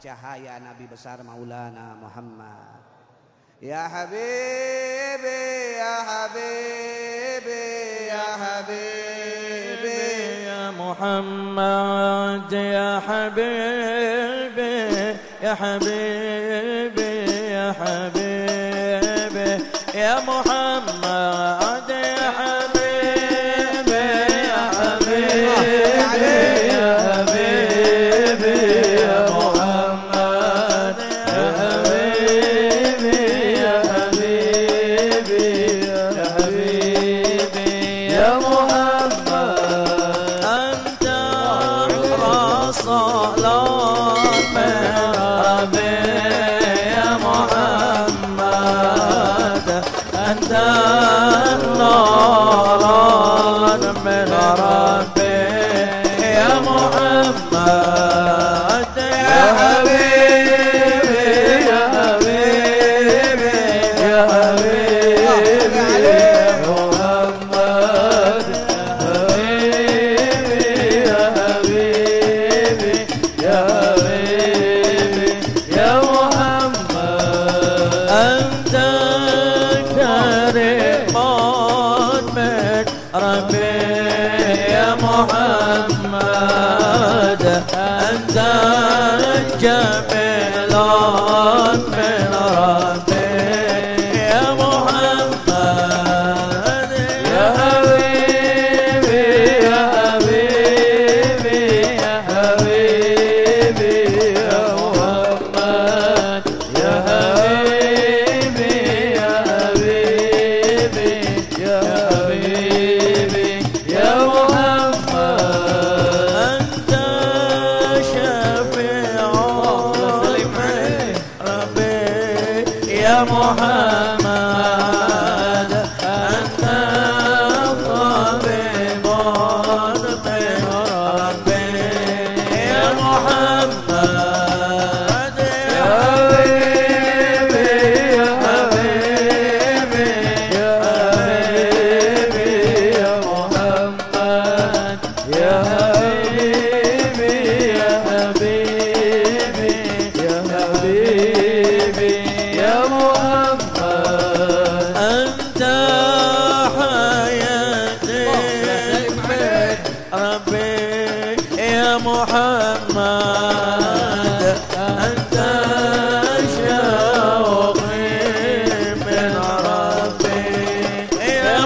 cahaya Nabi besar Maulana Muhammad Ya Habibi Ya Habibi Ya Habibi Ya Muhammad Ya Habibi Ya Habibi Ya Habibi Ya Muhammad Narayan, Narayan, Narayan, Narayan, جميلات من راي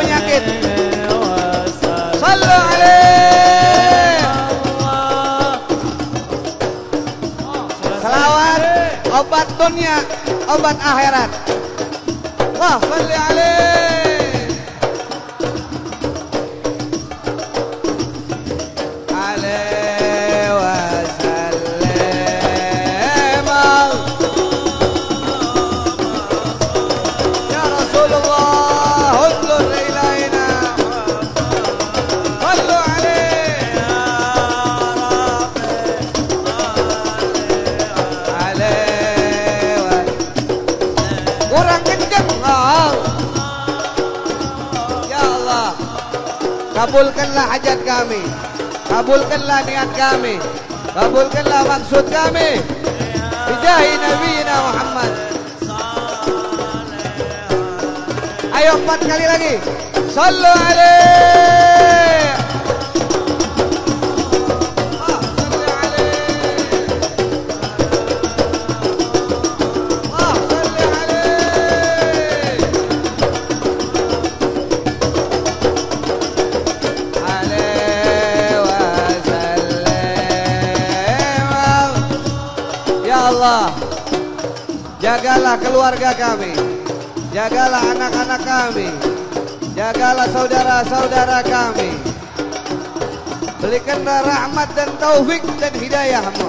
penyakit. Salam Salawat obat dunia, obat akhirat. Wah, salam alaikum. Kurang kencang. Oh. Ya Allah. Kabulkanlah hajat kami. Kabulkanlah niat kami. Kabulkanlah maksud kami. Bijahi Nabi Muhammad. Ayo empat kali lagi. Sallu alaih. Allah, jagalah keluarga kami, jagalah anak-anak kami, jagalah saudara-saudara kami. Berikanlah rahmat dan taufik dan hidayahmu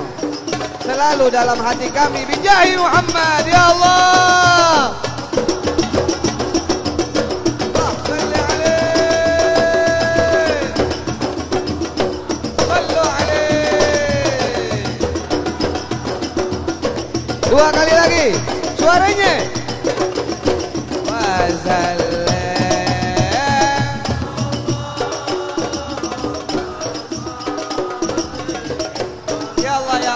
selalu dalam hati kami bijahi Muhammad ya. Allah Dua kali lagi. Suaranya. Wazal Ya Allah ya